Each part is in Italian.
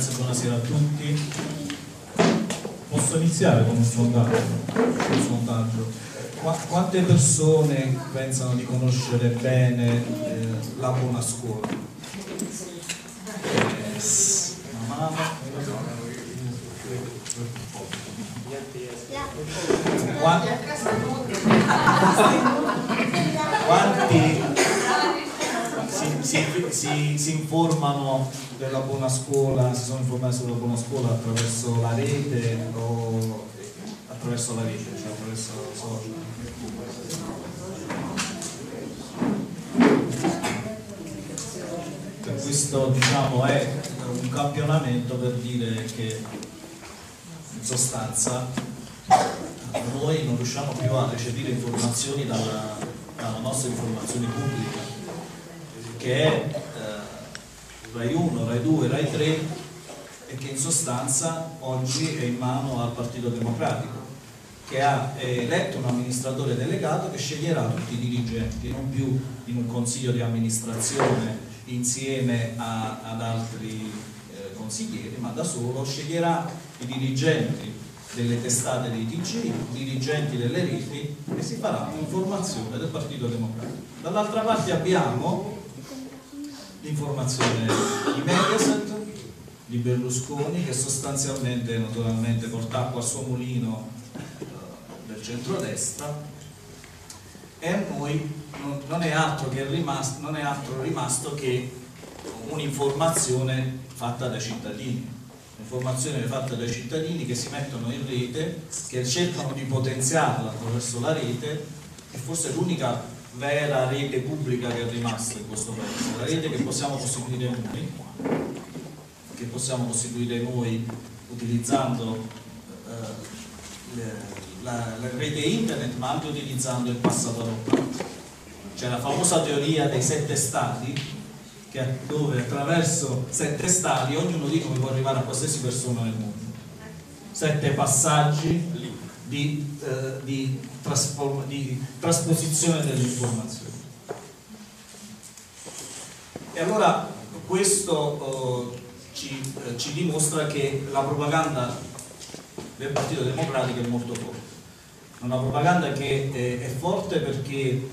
Grazie, buonasera a tutti. Posso iniziare con un sondaggio? Un sondaggio. Qu quante persone pensano di conoscere bene eh, la buona scuola? Eh, una mano. Quanti, quanti si, si, si, si, informano della buona scuola, si sono informati sulla buona scuola attraverso la rete o attraverso la rete, cioè attraverso social. Questo diciamo è un campionamento per dire che in sostanza noi non riusciamo più a recepire informazioni dalla, dalla nostra informazione pubblica che è Rai 1, Rai 2, Rai 3 e che in sostanza oggi è in mano al Partito Democratico che ha eletto un amministratore delegato che sceglierà tutti i dirigenti, non più in un consiglio di amministrazione insieme a, ad altri eh, consiglieri, ma da solo sceglierà i dirigenti delle testate dei TG, i dirigenti delle reti e si farà un'informazione del Partito Democratico. Dall'altra parte abbiamo l'informazione di Mediaset, di Berlusconi, che sostanzialmente naturalmente porta acqua al suo mulino eh, del centrodestra. E a noi non, non, è altro che rimasto, non è altro rimasto che un'informazione fatta dai cittadini. Un'informazione fatta dai cittadini che si mettono in rete che cercano di potenziarla attraverso la rete e forse è l'unica vera rete pubblica che è rimasta in questo paese, la rete che possiamo costituire noi, che possiamo costituire noi utilizzando eh, la, la, rete internet ma anche utilizzando il passaparola. C'è la famosa teoria dei sette stati che, dove attraverso sette stati ognuno di noi può arrivare a qualsiasi persona nel mondo. Sette passaggi di, eh, di, di trasposizione delle informazioni. E allora questo eh, ci, eh, ci, dimostra che la propaganda del Partito Democratico è molto forte. Una propaganda che è, è forte perché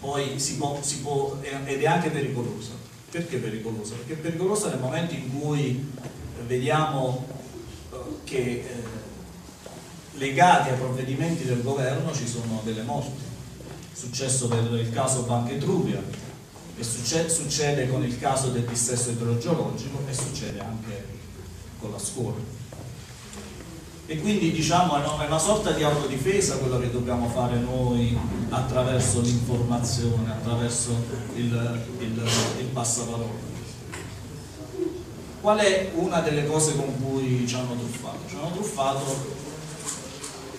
poi si può, si può, ed è anche pericolosa. Perché pericolosa? Perché è pericolosa nel momento in cui vediamo eh, che eh, legati ai provvedimenti del governo ci sono delle morti. È successo per il caso Banca Etruria, e succede, succede con il caso del dissesto idrogeologico e succede anche con la scuola. E quindi diciamo è una sorta di autodifesa quello che dobbiamo fare noi attraverso l'informazione, attraverso il, il, il passaparola. Qual è una delle cose con cui ci hanno truffato? Ci hanno truffato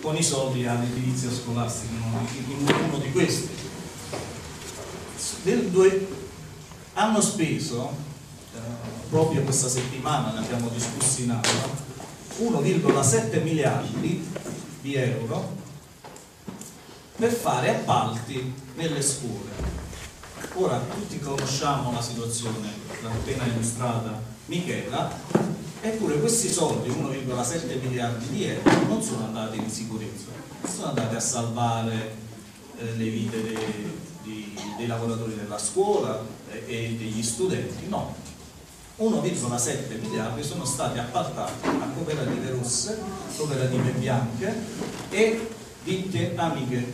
con i soldi all'edilizia scolastica, in uno di questi. Due, hanno speso, eh, proprio questa settimana ne abbiamo discusso in aula, 1,7 miliardi di euro per fare appalti nelle scuole. Ora tutti conosciamo la situazione, l'ha appena illustrata Michela, Eppure questi soldi, 1,7 miliardi di euro, non sono andati in sicurezza, sono andati a salvare eh, le vite dei, dei, dei, lavoratori della scuola e, e degli studenti, no. 1,7 miliardi sono stati appaltati a cooperative rosse, cooperative bianche e ditte amiche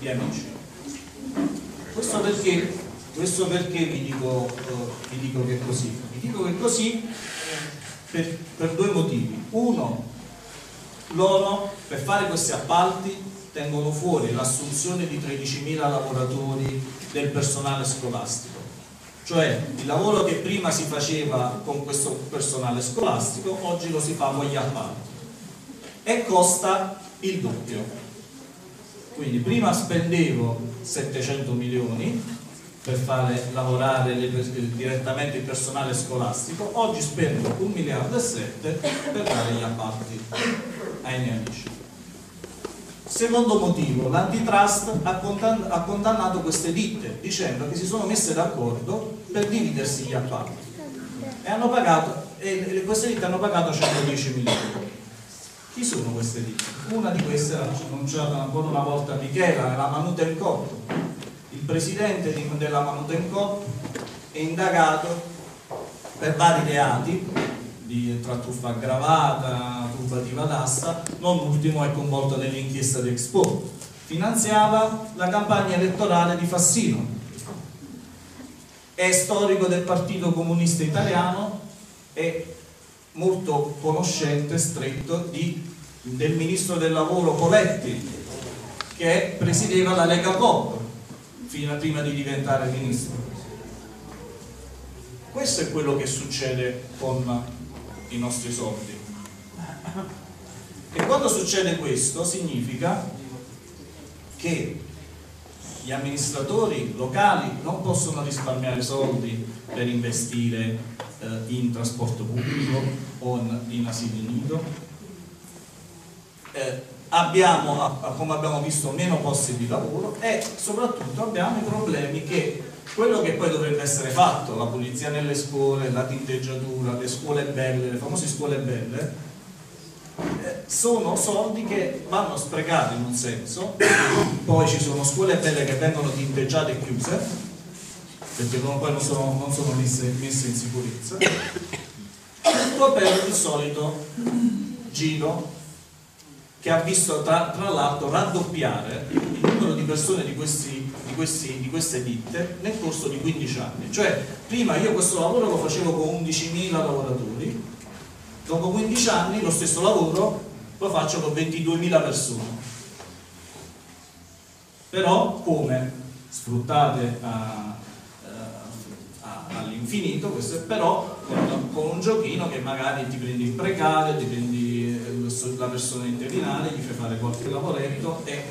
di amici. Questo perché, questo perché vi, dico, uh, vi dico che è così? Vi dico che è così per, per due motivi. Uno, loro per fare questi appalti tengono fuori l'assunzione di 13.000 lavoratori del personale scolastico. Cioè il lavoro che prima si faceva con questo personale scolastico, oggi lo si fa con gli appalti. E costa il doppio. Quindi prima spendevo 700 milioni, per fare lavorare le, direttamente il personale scolastico, oggi spendo un miliardo e sette per dare gli appalti ai miei amici. Secondo motivo, l'antitrust ha, ha condannato queste ditte dicendo che si sono messe d'accordo per dividersi gli appalti e hanno pagato e queste ditte hanno pagato 110 milioni. Chi sono queste ditte? Una di queste l'ha annunciata ancora una volta Michela, la Manutencop. Il presidente della Manutencop è indagato per vari reati di, tra truffa aggravata, turbativa d'asta, non ultimo è coinvolto nell'inchiesta di Expo. Finanziava la campagna elettorale di Fassino. È storico del Partito Comunista Italiano e molto conoscente, stretto di, del ministro del lavoro Poletti, che presiedeva la Lega Pop fino a prima di diventare ministro. Questo è quello che succede con i nostri soldi. E quando succede questo significa che gli amministratori locali non possono risparmiare soldi per investire eh, in trasporto pubblico o in asili nido. Eh, abbiamo, come abbiamo visto, meno posti di lavoro e soprattutto abbiamo i problemi che quello che poi dovrebbe essere fatto, la pulizia nelle scuole, la tinteggiatura, le scuole belle, le famose scuole belle, eh, sono soldi che vanno sprecati in un senso, poi ci sono scuole belle che vengono tinteggiate e chiuse, perché poi non sono, non sono messe, messe in sicurezza, tutto per il solito giro che ha visto tra, tra l'altro raddoppiare il numero di persone di, questi, di, questi, di, queste ditte nel corso di 15 anni. Cioè, prima io questo lavoro lo facevo con 11.000 lavoratori, dopo 15 anni lo stesso lavoro lo faccio con 22.000 persone. Però come? Sfruttate a, all'infinito, però con, con, un giochino che magari ti prendi il precario, ti prendi la persona interinale, gli fai fare qualche lavoretto e,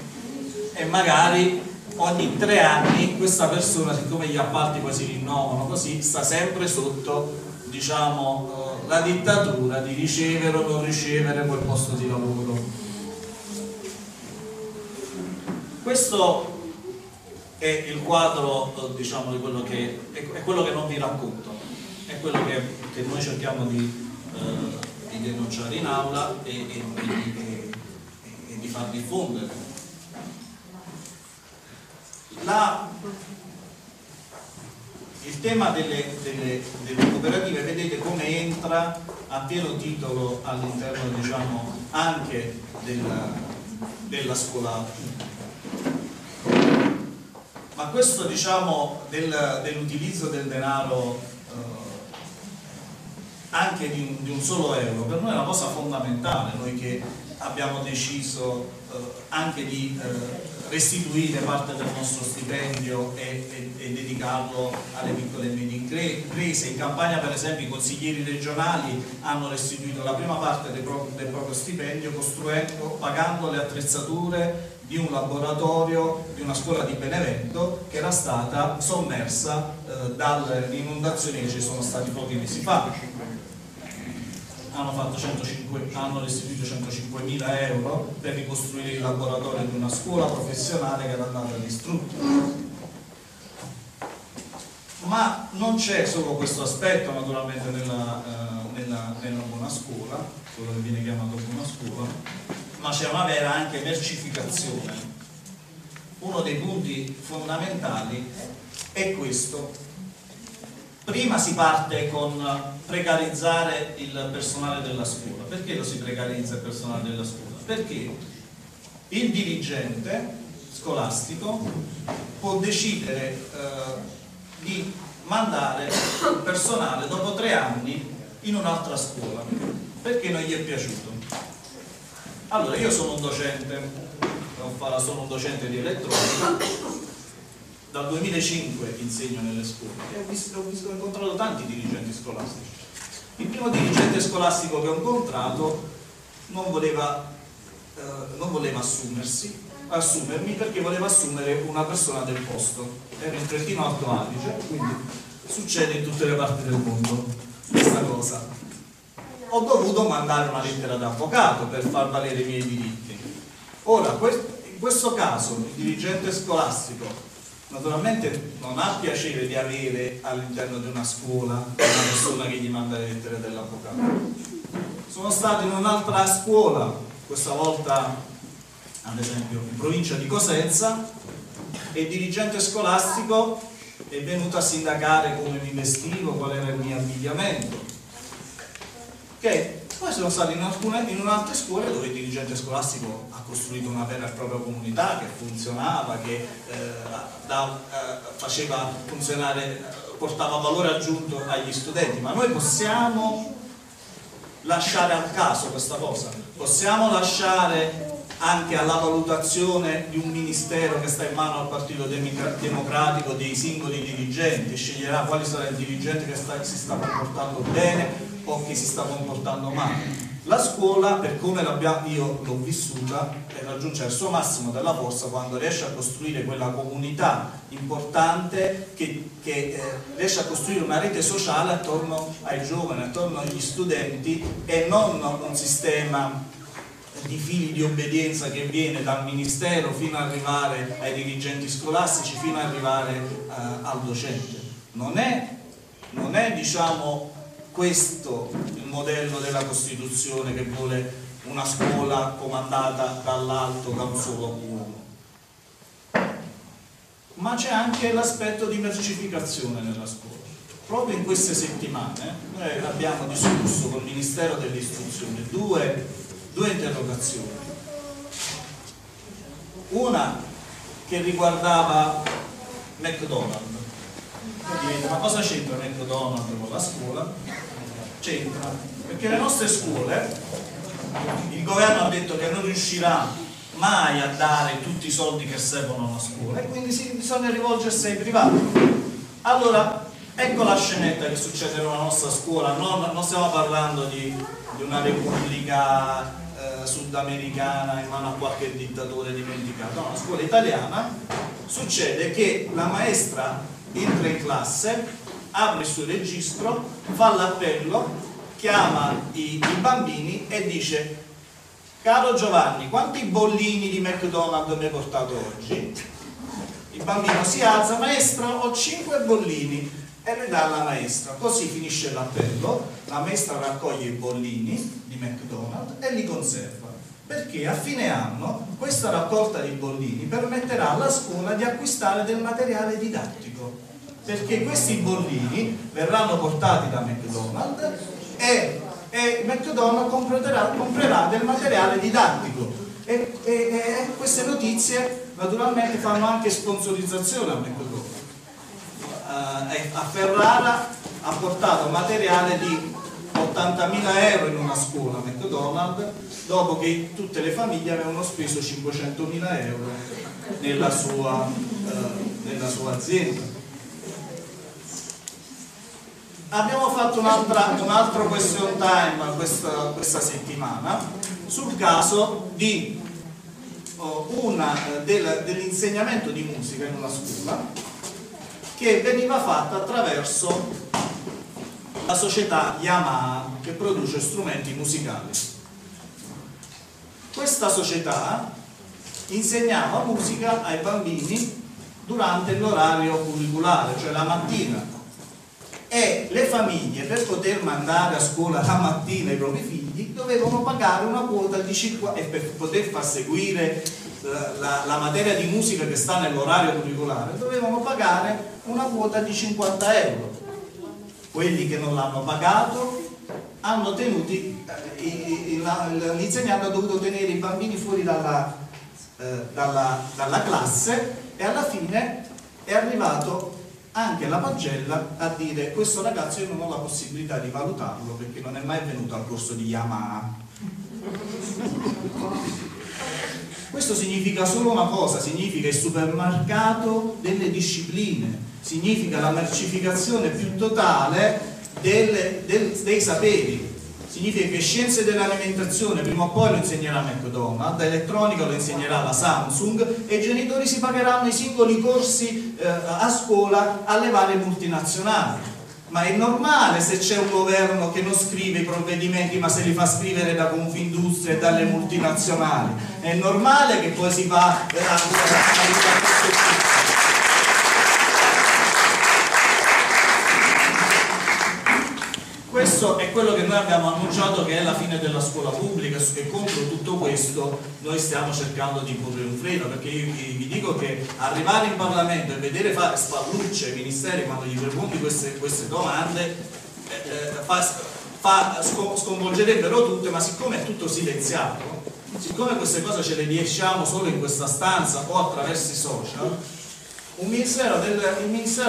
e magari ogni tre anni questa persona, siccome gli appalti poi si rinnovano così, sta sempre sotto diciamo, eh, la dittatura di ricevere o non ricevere quel posto di lavoro. Questo è il quadro eh, diciamo, di quello che, è quello che non vi racconto, è quello che, che noi cerchiamo di, eh, di, denunciare in aula e, e, e, e di far diffondere. La, il tema delle, delle, delle, cooperative vedete come entra a pieno titolo all'interno diciamo, anche della, della scuola ma questo diciamo del, dell'utilizzo del denaro eh, anche di un, di un, solo euro per noi è una cosa fondamentale noi che abbiamo deciso eh, anche di eh, restituire parte del nostro stipendio e, e, e, dedicarlo alle piccole e medie imprese. In campagna per esempio i consiglieri regionali hanno restituito la prima parte del proprio, del proprio stipendio pagando le attrezzature di un laboratorio di una scuola di Benevento che era stata sommersa eh, dalle inondazioni che ci sono stati pochi mesi fa. Hanno, 105, hanno restituito 105 mila euro per ricostruire il laboratorio di una scuola professionale che era andata distrutta. Ma non c'è solo questo aspetto naturalmente nella, eh, nella, nella buona scuola, quello che viene chiamato buona scuola, ma c'è una vera anche mercificazione. Uno dei punti fondamentali è questo. Prima si parte con precarizzare il personale della scuola. Perché lo si precarizza il personale della scuola? Perché il dirigente scolastico può decidere eh, di mandare il personale dopo tre anni in un'altra scuola perché non gli è piaciuto allora, io sono un docente, sono un docente di elettronica, dal 2005 insegno nelle scuole e ho, visto, ho, visto, ho incontrato tanti dirigenti scolastici. Il primo dirigente scolastico che ho incontrato non voleva, eh, non voleva assumersi, assumermi perché voleva assumere una persona del posto. Ero in Trentino Alto Adige, quindi succede in tutte le parti del mondo questa cosa ho dovuto mandare una lettera d'avvocato per far valere i miei diritti. Ora, in questo caso il dirigente scolastico naturalmente non ha piacere di avere all'interno di una scuola una persona che gli manda le lettere dell'avvocato. Sono stato in un'altra scuola, questa volta ad esempio in provincia di Cosenza, e il dirigente scolastico è venuto a sindacare come mi vestivo, qual era il mio abbigliamento. Che poi sono stato in, alcune, in un'altra scuola dove il dirigente scolastico ha costruito una vera e propria comunità che funzionava, che eh, da, eh, faceva funzionare, portava valore aggiunto agli studenti. Ma noi possiamo lasciare al caso questa cosa? Possiamo lasciare anche alla valutazione di un ministero che sta in mano al Partito Democratico dei singoli dirigenti, sceglierà quale sarà il dirigente che sta, si sta comportando bene o che si sta comportando male. La scuola, per come io l'ho vissuta, raggiunge il suo massimo della forza quando riesce a costruire quella comunità importante che, che eh, riesce a costruire una rete sociale attorno ai giovani, attorno agli studenti e non un sistema di fili di obbedienza che viene dal ministero fino ad arrivare ai dirigenti scolastici, fino ad arrivare eh, al docente. Non è, non è diciamo, questo il modello della Costituzione che vuole una scuola comandata dall'alto da un solo uomo. Ma c'è anche l'aspetto di mercificazione nella scuola. Proprio in queste settimane noi abbiamo discusso con il Ministero dell'Istruzione due due interrogazioni. Una che riguardava McDonald's. Direte, ma cosa c'entra McDonald's con la scuola? C'entra, perché le nostre scuole, il governo ha detto che non riuscirà mai a dare tutti i soldi che servono alla scuola e quindi sì, bisogna rivolgersi ai privati. Allora, ecco la scenetta che succede nella nostra scuola, non, non stiamo parlando di, di una repubblica sudamericana in mano a qualche dittatore dimenticato, no, la scuola italiana succede che la maestra entra in classe, apre il suo registro, fa l'appello, chiama i, i bambini e dice caro Giovanni, quanti bollini di McDonald's mi hai portato oggi? Il bambino si alza, maestra ho 5 bollini. E le dà alla maestra, così finisce l'appello, la maestra raccoglie i bollini di McDonald's e li conserva perché a fine anno questa raccolta di bollini permetterà alla scuola di acquistare del materiale didattico perché questi bollini verranno portati da McDonald's e, e McDonald's comprerà, comprerà, del materiale didattico. E, e, e, queste notizie naturalmente fanno anche sponsorizzazione a McDonald's. Uh, a Ferrara ha portato materiale di 80.000 euro in una scuola McDonald's dopo che tutte le famiglie avevano speso 500.000 euro nella sua, eh, nella sua, azienda. Abbiamo fatto un altro question time questa, questa settimana sul caso di oh, eh, del, dell'insegnamento di musica in una scuola che veniva fatta attraverso la società Yamaha che produce strumenti musicali. Questa società insegnava musica ai bambini durante l'orario curriculare, cioè la mattina. E le famiglie per poter mandare a scuola la mattina i propri figli dovevano pagare una quota di 50 e per poter far seguire la, la, la materia di musica che sta nell'orario curriculare dovevano pagare una quota di 50 euro quelli che non l'hanno pagato hanno tenuti, eh, l'insegnante ha dovuto tenere i bambini fuori dalla, eh, dalla, dalla classe e alla fine è arrivato anche la pagella a dire questo ragazzo io non ho la possibilità di valutarlo perché non è mai venuto al corso di Yamaha. Questo significa solo una cosa significa il supermercato delle discipline significa la mercificazione più totale del, del, dei saperi significa che scienze dell'alimentazione prima o poi lo insegnerà McDonald's, elettronica lo insegnerà la Samsung e i genitori si pagheranno i singoli corsi eh, a scuola alle varie multinazionali. Ma è normale se c'è un governo che non scrive i provvedimenti ma se li fa scrivere da Confindustria e dalle multinazionali. È normale che poi si va eh, a questo è quello che noi abbiamo annunciato che è la fine della scuola pubblica e contro tutto questo noi stiamo cercando di porre un freno perché io vi dico che arrivare in Parlamento e vedere fare spallucce ai ministeri quando gli preponti queste, queste domande eh, eh, fa, fa, sconvolgerebbero tutte ma siccome è tutto silenziato siccome queste cose ce le riesciamo solo in questa stanza o attraverso i social il Ministero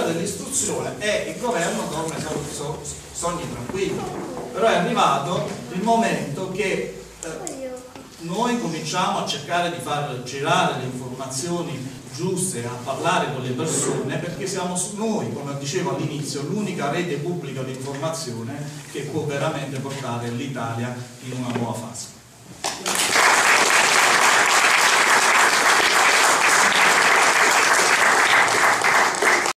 dell'istruzione e il governo dorme sogni tranquilli però è arrivato il momento che eh, noi cominciamo a cercare di far girare le informazioni giuste, a parlare con le persone perché siamo noi, come dicevo all'inizio, l'unica rete pubblica di informazione che può veramente portare l'Italia in una nuova fase.